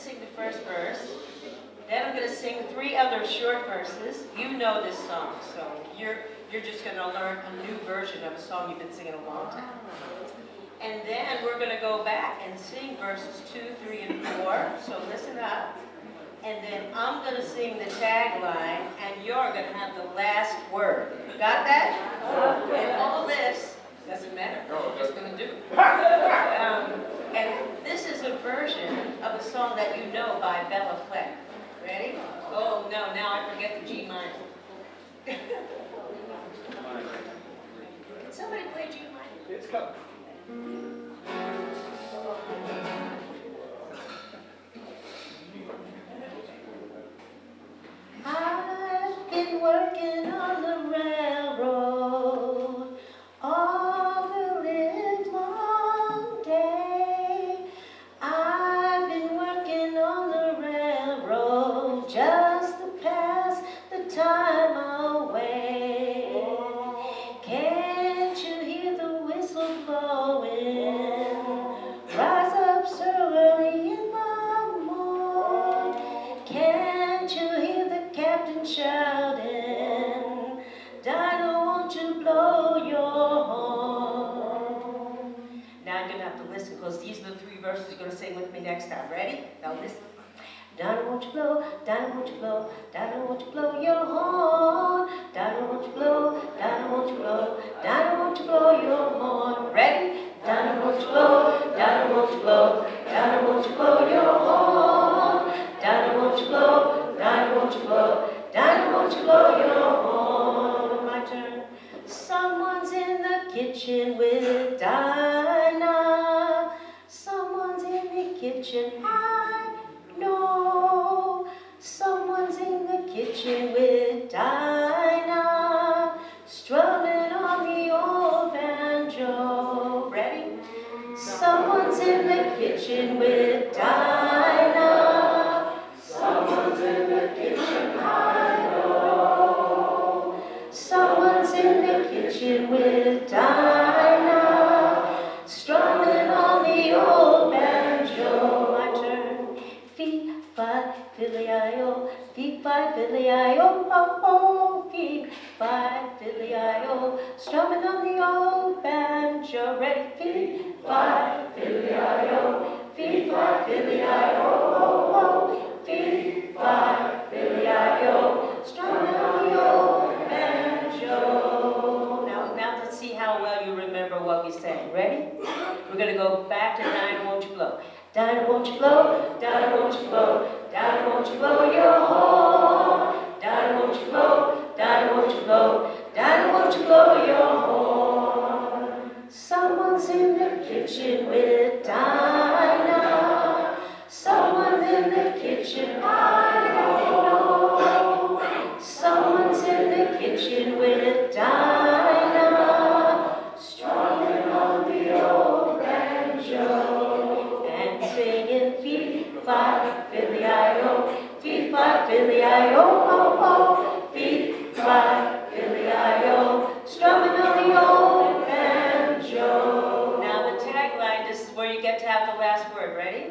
sing the first verse. Then I'm gonna sing three other short verses. You know this song, so you're, you're just gonna learn a new version of a song you've been singing a long time. And then we're gonna go back and sing verses two, three, and four, so listen up. And then I'm gonna sing the tagline, and you're gonna have the last word. Got that? And all this, doesn't matter, we're just gonna do. Is a version of a song that you know by Bela Fleck. Ready? Oh, no, now I forget the G minor. Can somebody play G minor? It's coming. I've been working on the shouting? Dinah, won't you blow your horn? Now you're gonna have to listen because these are the three verses you're gonna sing with me next time. Ready? Now listen. Dinah, won't you blow? Dinah, won't you blow? Dinah, won't you blow your horn? Someone's in the kitchen with Dinah. Someone's in the kitchen. I know. Someone's in the kitchen with Dinah. Strumming on the old banjo. Ready? Someone's in the kitchen with Dinah. Fee, fi, filly-I-o, oh, oh, oh fee, fi, filly-I-o, strumming on the old banjo. Ready? Fee, fi, filly-I-o, fee, fi, filly-I-o, oh, oh, oh fee, fi, filly-I-o, strumming on the old banjo. Now, now let's see how well you remember what we sang. Ready? We're gonna go back to Dinah, won't you blow? Dinah, won't you blow? Dinah, won't you blow? Dinah, won't you blow your horn? Dinah, won't you blow? Dinah, won't you blow? Dinah, won't you blow your horn? Someone's in the kitchen with Dinah. Someone's in the kitchen, fi filly I o fee fi filly I o oh oh fee fi filly I o strumming on the old banjo. Now the tagline. This is where you get to have the last word. Ready?